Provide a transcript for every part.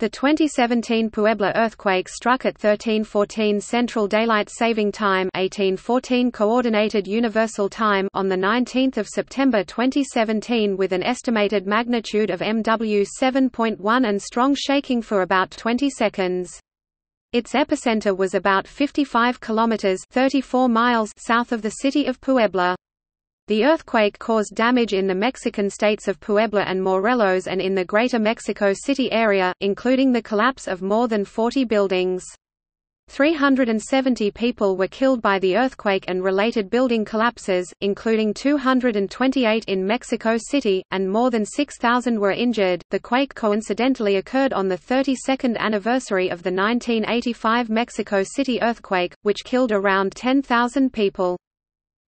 The 2017 Puebla earthquake struck at 1314 Central Daylight Saving Time 1814 Coordinated Universal Time on 19 September 2017 with an estimated magnitude of MW 7.1 and strong shaking for about 20 seconds. Its epicenter was about 55 kilometers 34 miles south of the city of Puebla. The earthquake caused damage in the Mexican states of Puebla and Morelos and in the Greater Mexico City area, including the collapse of more than 40 buildings. 370 people were killed by the earthquake and related building collapses, including 228 in Mexico City, and more than 6,000 were injured. The quake coincidentally occurred on the 32nd anniversary of the 1985 Mexico City earthquake, which killed around 10,000 people.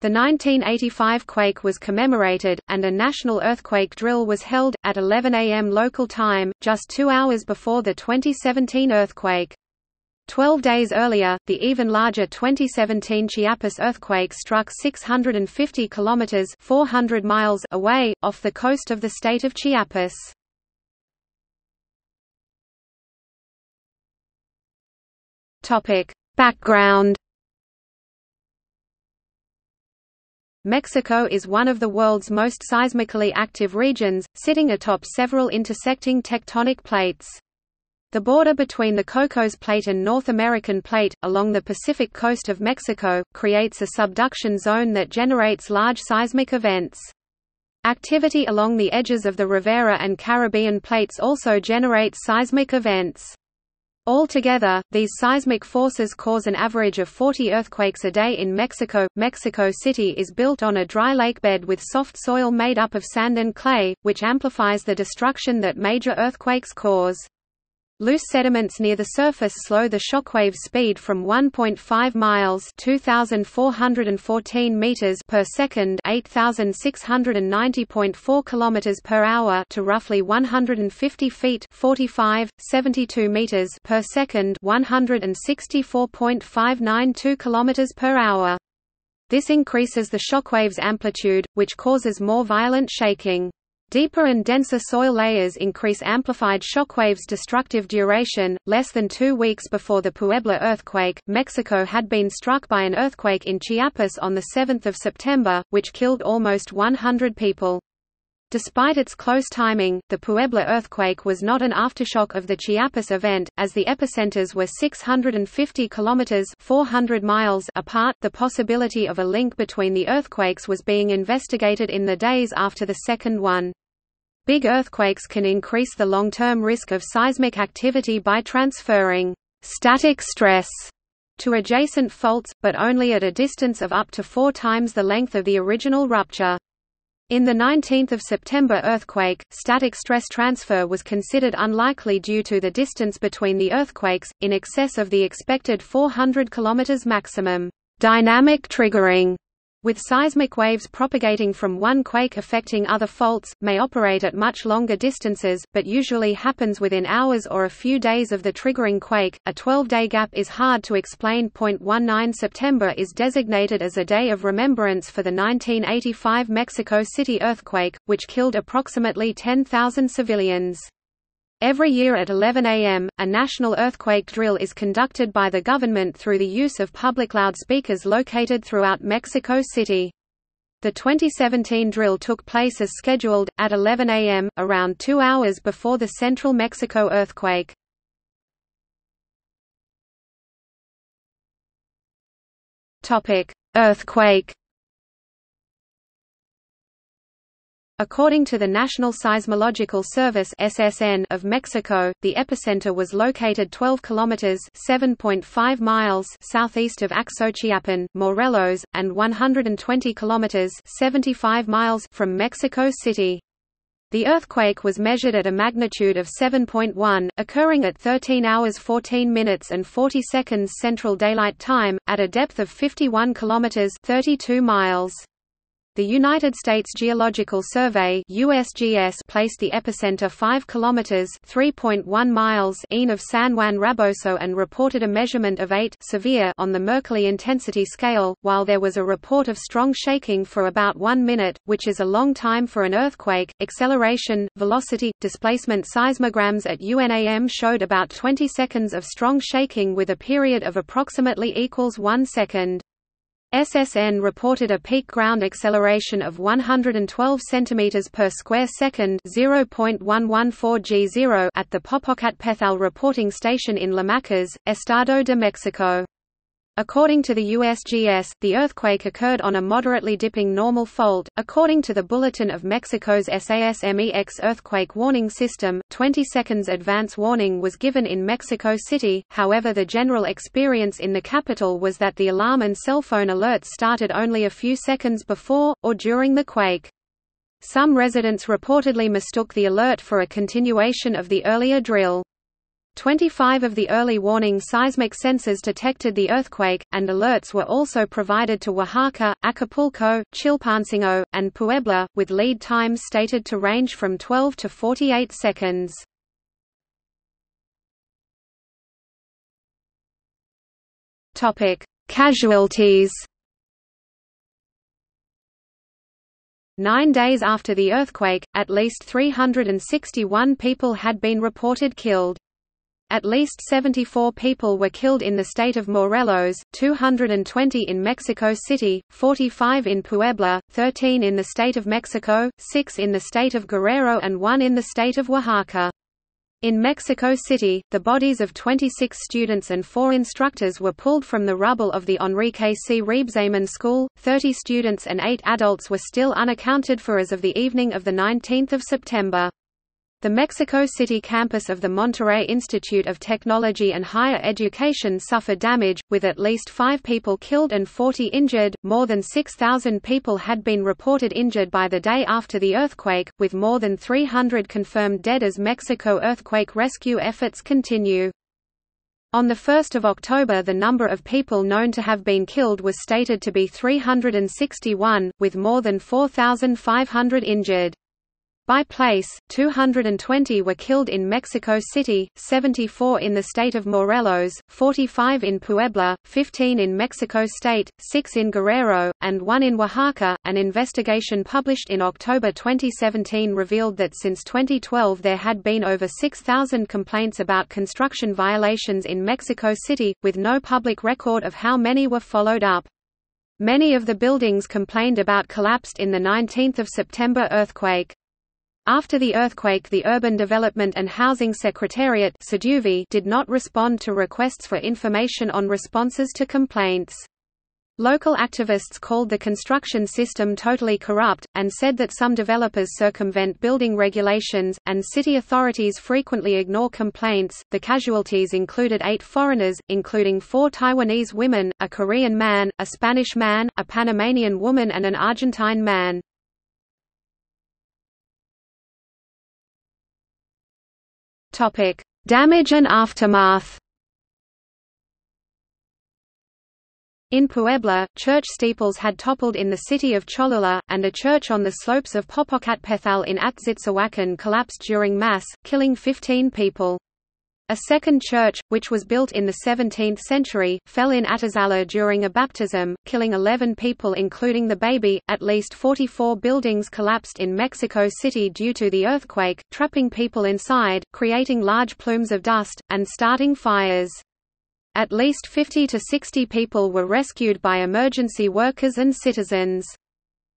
The 1985 quake was commemorated, and a national earthquake drill was held, at 11 am local time, just two hours before the 2017 earthquake. Twelve days earlier, the even larger 2017 Chiapas earthquake struck 650 kilometers (400 miles) away, off the coast of the state of Chiapas. Background Mexico is one of the world's most seismically active regions, sitting atop several intersecting tectonic plates. The border between the Cocos Plate and North American Plate, along the Pacific coast of Mexico, creates a subduction zone that generates large seismic events. Activity along the edges of the Rivera and Caribbean plates also generates seismic events. Altogether, these seismic forces cause an average of 40 earthquakes a day in Mexico. Mexico City is built on a dry lakebed with soft soil made up of sand and clay, which amplifies the destruction that major earthquakes cause. Loose sediments near the surface slow the shockwave speed from 1.5 miles (2414 meters) per second (8690.4 kilometers per hour) to roughly 150 feet (45, 72 meters) per second (164.592 kilometers per hour). This increases the shockwave's amplitude, which causes more violent shaking. Deeper and denser soil layers increase amplified shockwaves' destructive duration. Less than two weeks before the Puebla earthquake, Mexico had been struck by an earthquake in Chiapas on 7 September, which killed almost 100 people. Despite its close timing, the Puebla earthquake was not an aftershock of the Chiapas event, as the epicenters were 650 kilometers (400 miles) apart. The possibility of a link between the earthquakes was being investigated in the days after the second one. Big earthquakes can increase the long-term risk of seismic activity by transferring static stress to adjacent faults, but only at a distance of up to four times the length of the original rupture. In the 19th of September earthquake, static stress transfer was considered unlikely due to the distance between the earthquakes, in excess of the expected 400 km maximum. Dynamic triggering with seismic waves propagating from one quake affecting other faults, may operate at much longer distances, but usually happens within hours or a few days of the triggering quake. A 12 day gap is hard to explain. 19 September is designated as a day of remembrance for the 1985 Mexico City earthquake, which killed approximately 10,000 civilians. Every year at 11 am, a national earthquake drill is conducted by the government through the use of public loudspeakers located throughout Mexico City. The 2017 drill took place as scheduled, at 11 am, around two hours before the central Mexico earthquake. Earthquake According to the National Seismological Service (SSN) of Mexico, the epicenter was located 12 kilometers (7.5 miles) southeast of Axochiapan, Morelos, and 120 kilometers (75 miles) from Mexico City. The earthquake was measured at a magnitude of 7.1, occurring at 13 hours 14 minutes and 40 seconds Central Daylight Time, at a depth of 51 kilometers (32 miles). The United States Geological Survey (USGS) placed the epicenter 5 kilometers (3.1 miles) east of San Juan Raboso and reported a measurement of 8 severe on the Mercalli intensity scale, while there was a report of strong shaking for about 1 minute, which is a long time for an earthquake. Acceleration, velocity, displacement seismograms at UNAM showed about 20 seconds of strong shaking with a period of approximately equals 1 second. SSN reported a peak ground acceleration of 112 cm per square second (0.114 g0) at the Popocatépetl reporting station in Tlamacas, Estado de Mexico. According to the USGS, the earthquake occurred on a moderately dipping normal fault. According to the Bulletin of Mexico's SASMEX earthquake warning system, 20 seconds advance warning was given in Mexico City, however, the general experience in the capital was that the alarm and cell phone alerts started only a few seconds before, or during the quake. Some residents reportedly mistook the alert for a continuation of the earlier drill. 25 of the early warning seismic sensors detected the earthquake, and alerts were also provided to Oaxaca, Acapulco, Chilpancingo, and Puebla, with lead times stated to range from 12 to 48 seconds. Casualties Nine days after the earthquake, at least 361 people had been reported killed. At least 74 people were killed in the state of Morelos, 220 in Mexico City, 45 in Puebla, 13 in the state of Mexico, 6 in the state of Guerrero and 1 in the state of Oaxaca. In Mexico City, the bodies of 26 students and four instructors were pulled from the rubble of the Enrique C. Rebsamen School. 30 students and eight adults were still unaccounted for as of the evening of 19 September. The Mexico City campus of the Monterrey Institute of Technology and Higher Education suffered damage, with at least five people killed and 40 injured. More than 6,000 people had been reported injured by the day after the earthquake, with more than 300 confirmed dead as Mexico earthquake rescue efforts continue. On 1 October the number of people known to have been killed was stated to be 361, with more than 4,500 injured. By place, 220 were killed in Mexico City, 74 in the state of Morelos, 45 in Puebla, 15 in Mexico State, 6 in Guerrero, and 1 in Oaxaca. An investigation published in October 2017 revealed that since 2012 there had been over 6,000 complaints about construction violations in Mexico City, with no public record of how many were followed up. Many of the buildings complained about collapsed in the 19 September earthquake. After the earthquake the Urban Development and Housing Secretariat did not respond to requests for information on responses to complaints. Local activists called the construction system totally corrupt, and said that some developers circumvent building regulations, and city authorities frequently ignore complaints. The casualties included eight foreigners, including four Taiwanese women, a Korean man, a Spanish man, a Panamanian woman, and an Argentine man. Topic: Damage and aftermath. In Puebla, church steeples had toppled in the city of Cholula, and a church on the slopes of Popocatépetl in Atzitzahuacan collapsed during Mass, killing 15 people. A second church, which was built in the 17th century, fell in Atzala during a baptism, killing 11 people including the baby. At least 44 buildings collapsed in Mexico City due to the earthquake, trapping people inside, creating large plumes of dust, and starting fires. At least 50 to 60 people were rescued by emergency workers and citizens.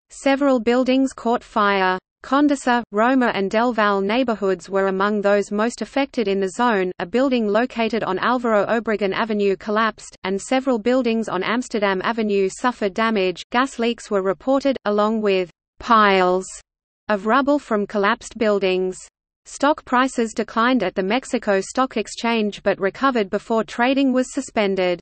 Several buildings caught fire. Condesa, Roma and Del Valle neighborhoods were among those most affected in the zone a building located on Alvaro Obregon Avenue collapsed, and several buildings on Amsterdam Avenue suffered damage. Gas leaks were reported, along with piles of rubble from collapsed buildings. Stock prices declined at the Mexico Stock Exchange but recovered before trading was suspended.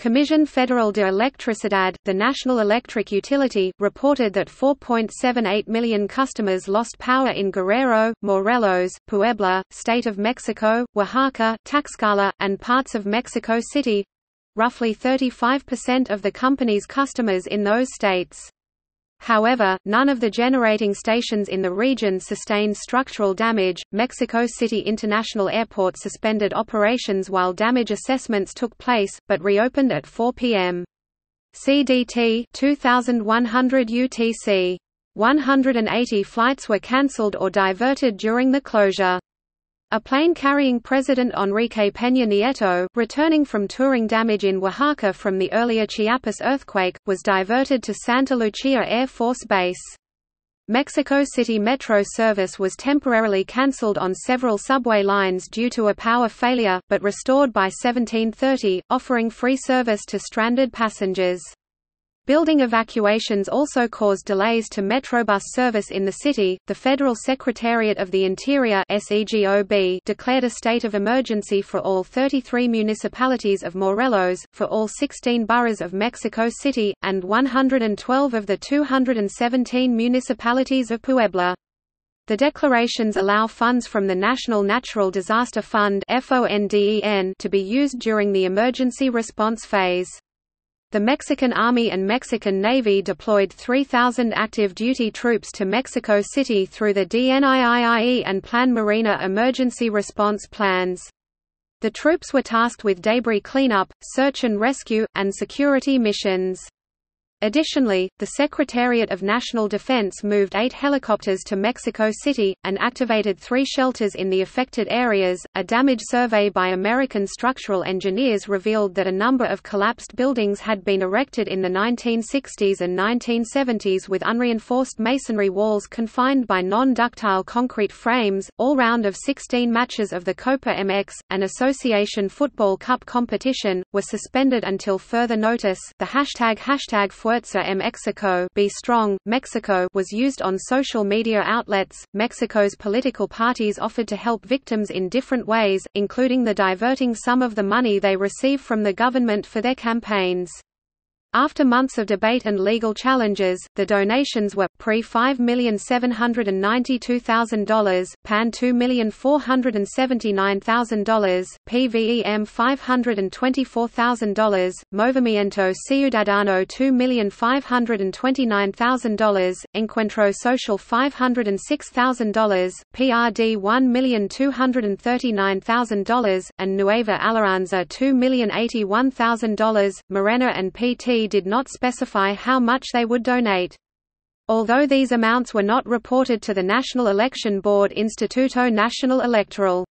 Comisión Federal de Electricidad, the national electric utility, reported that 4.78 million customers lost power in Guerrero, Morelos, Puebla, State of Mexico, Oaxaca, Tlaxcala, and parts of Mexico City—roughly 35% of the company's customers in those states. However, none of the generating stations in the region sustained structural damage. Mexico City International Airport suspended operations while damage assessments took place, but reopened at 4 p.m. CDT 2100 UTC. 180 flights were cancelled or diverted during the closure. A plane carrying President Enrique Peña Nieto, returning from touring damage in Oaxaca from the earlier Chiapas earthquake, was diverted to Santa Lucia Air Force Base. Mexico City Metro service was temporarily cancelled on several subway lines due to a power failure, but restored by 1730, offering free service to stranded passengers. Building evacuations also caused delays to Metrobus service in the city. The Federal Secretariat of the Interior (SEGOB) declared a state of emergency for all 33 municipalities of Morelos, for all 16 boroughs of Mexico City, and 112 of the 217 municipalities of Puebla. The declarations allow funds from the National Natural Disaster Fund to be used during the emergency response phase. The Mexican Army and Mexican Navy deployed 3,000 active duty troops to Mexico City through the DNIIIE and Plan Marina emergency response plans. The troops were tasked with debris cleanup, search and rescue, and security missions. Additionally, the Secretariat of National Defense moved eight helicopters to Mexico City, and activated three shelters in the affected areas. A damage survey by American structural engineers revealed that a number of collapsed buildings had been erected in the 1960s and 1970s with unreinforced masonry walls confined by non ductile concrete frames. All round of 16 matches of the Copa MX, an Association Football Cup competition, were suspended until further notice. The hashtag hashtag Fuerza Mexico Be Strong, Mexico was used on social media outlets. Mexico's political parties offered to help victims in different ways, including the diverting some of the money they receive from the government for their campaigns. After months of debate and legal challenges, the donations were PRI $5,792,000, PAN $2,479,000, PVEM $524,000, Movimiento Ciudadano $2,529,000, Encuentro Social $506,000, PRD $1,239,000, and Nueva Alianza $2,081,000. Morena and PT did not specify how much they would donate. Although these amounts were not reported to the National Election Board Instituto Nacional Electoral.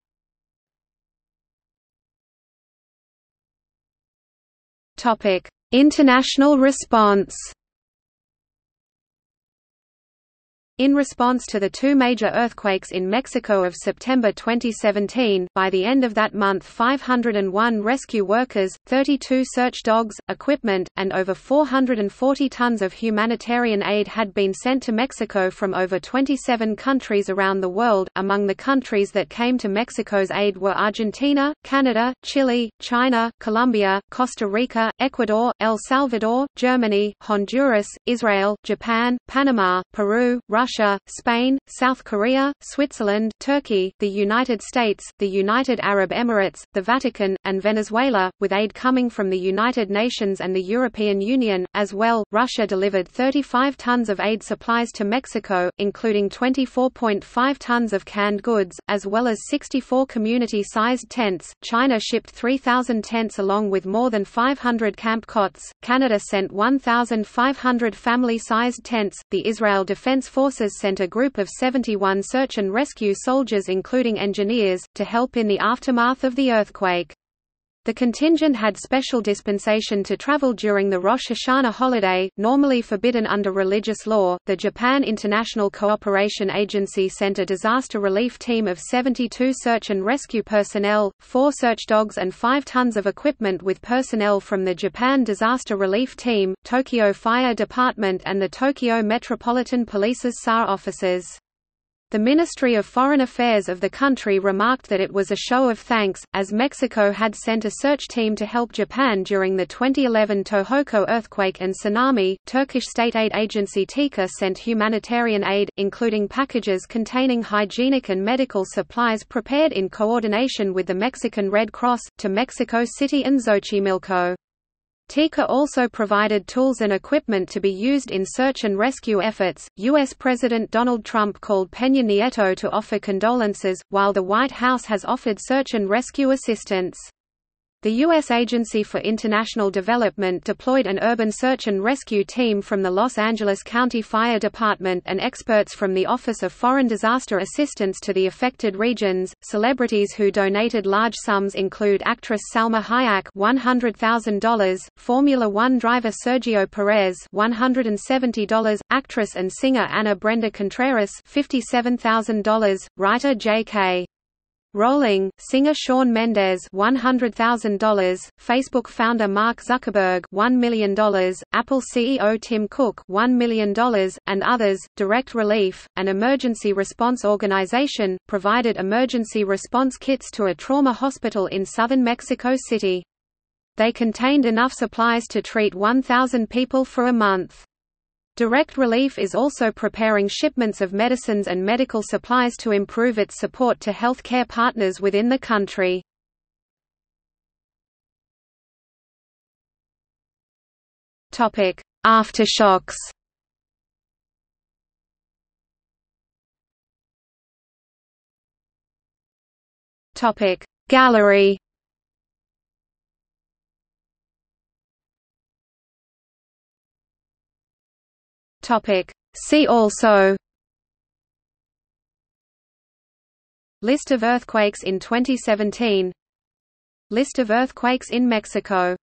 International response In response to the two major earthquakes in Mexico of September 2017, by the end of that month 501 rescue workers, 32 search dogs, equipment, and over 440 tons of humanitarian aid had been sent to Mexico from over 27 countries around the world. Among the countries that came to Mexico's aid were Argentina, Canada, Chile, China, Colombia, Costa Rica, Ecuador, El Salvador, Germany, Honduras, Israel, Japan, Panama, Peru, Russia, Russia, Spain, South Korea, Switzerland, Turkey, the United States, the United Arab Emirates, the Vatican, and Venezuela, with aid coming from the United Nations and the European Union. As well, Russia delivered 35 tons of aid supplies to Mexico, including 24.5 tons of canned goods, as well as 64 community sized tents. China shipped 3,000 tents along with more than 500 camp cots. Canada sent 1,500 family sized tents. The Israel Defense Forces Forces sent a group of 71 search and rescue soldiers including engineers, to help in the aftermath of the earthquake. The contingent had special dispensation to travel during the Rosh Hashanah holiday, normally forbidden under religious law. The Japan International Cooperation Agency sent a disaster relief team of 72 search and rescue personnel, four search dogs, and five tons of equipment with personnel from the Japan Disaster Relief Team, Tokyo Fire Department, and the Tokyo Metropolitan Police's SAR offices. The Ministry of Foreign Affairs of the country remarked that it was a show of thanks, as Mexico had sent a search team to help Japan during the 2011 Tohoku earthquake and tsunami. Turkish state aid agency TİKA sent humanitarian aid, including packages containing hygienic and medical supplies prepared in coordination with the Mexican Red Cross, to Mexico City and Xochimilco. TİKA also provided tools and equipment to be used in search and rescue efforts. U.S. President Donald Trump called Peña Nieto to offer condolences, while the White House has offered search and rescue assistance. The U.S. Agency for International Development deployed an urban search and rescue team from the Los Angeles County Fire Department and experts from the Office of Foreign Disaster Assistance to the affected regions. Celebrities who donated large sums include actress Salma Hayek $100,000, Formula One driver Sergio Perez $170, actress and singer Ana Brenda Contreras $57,000, writer J.K. Rowling, singer Shawn Mendes $100,000, Facebook founder Mark Zuckerberg $1 million, Apple CEO Tim Cook $1 million, and others. Direct Relief, an emergency response organization, provided emergency response kits to a trauma hospital in southern Mexico City. They contained enough supplies to treat 1,000 people for a month. Direct Relief is also preparing shipments of medicines and medical supplies to improve its support to healthcare partners within the country. Topic: Aftershocks. Topic: Gallery. Topic. See also List of earthquakes in 2017 List of earthquakes in Mexico